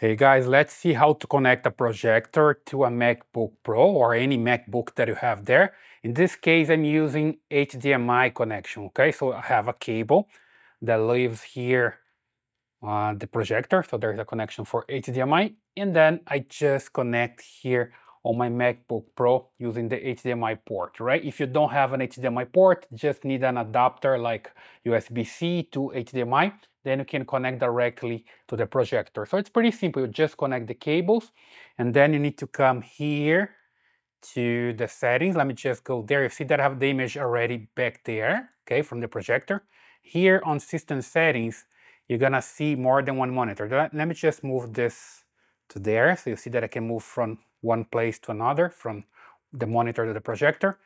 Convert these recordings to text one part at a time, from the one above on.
Hey guys, let's see how to connect a projector to a MacBook Pro or any MacBook that you have there. In this case, I'm using HDMI connection, okay? So I have a cable that lives here on the projector. So there's a connection for HDMI. And then I just connect here on my MacBook Pro using the HDMI port, right? If you don't have an HDMI port, just need an adapter like USB-C to HDMI, then you can connect directly to the projector. So it's pretty simple, you just connect the cables and then you need to come here to the settings. Let me just go there. You see that I have the image already back there, okay, from the projector. Here on system settings, you're gonna see more than one monitor. Let me just move this to there. So you see that I can move from one place to another, from the monitor to the projector.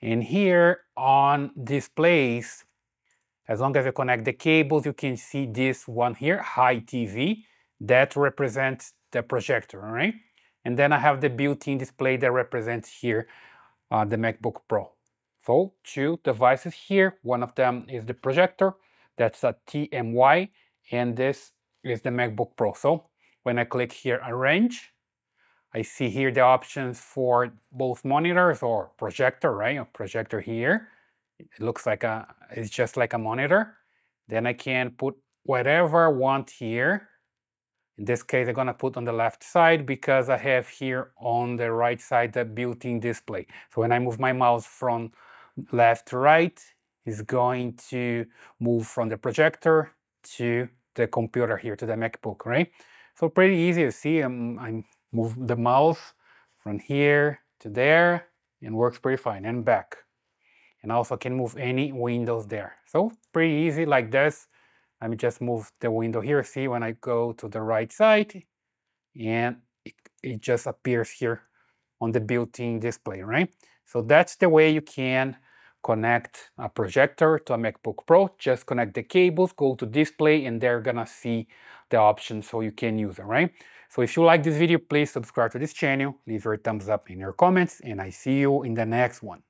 And here on displays, as long as you connect the cables, you can see this one here, High TV, that represents the projector, all right? And then I have the built-in display that represents here uh, the MacBook Pro. So two devices here, one of them is the projector, that's a TMY, and this is the MacBook Pro. So when I click here arrange, I see here the options for both monitors or projector, right? A projector here. It looks like a, it's just like a monitor. Then I can put whatever I want here. In this case, I'm gonna put on the left side because I have here on the right side the built-in display. So when I move my mouse from left to right, it's going to move from the projector to the computer here, to the MacBook, right? So pretty easy to see. Um, I'm, I'm move the mouse from here to there and works pretty fine and back. And also can move any windows there. So pretty easy like this. Let me just move the window here. See when I go to the right side and it, it just appears here on the built-in display, right? So that's the way you can connect a projector to a MacBook Pro. Just connect the cables, go to display, and they're gonna see the options so you can use it, right? So if you like this video, please subscribe to this channel, leave your thumbs up in your comments, and I see you in the next one.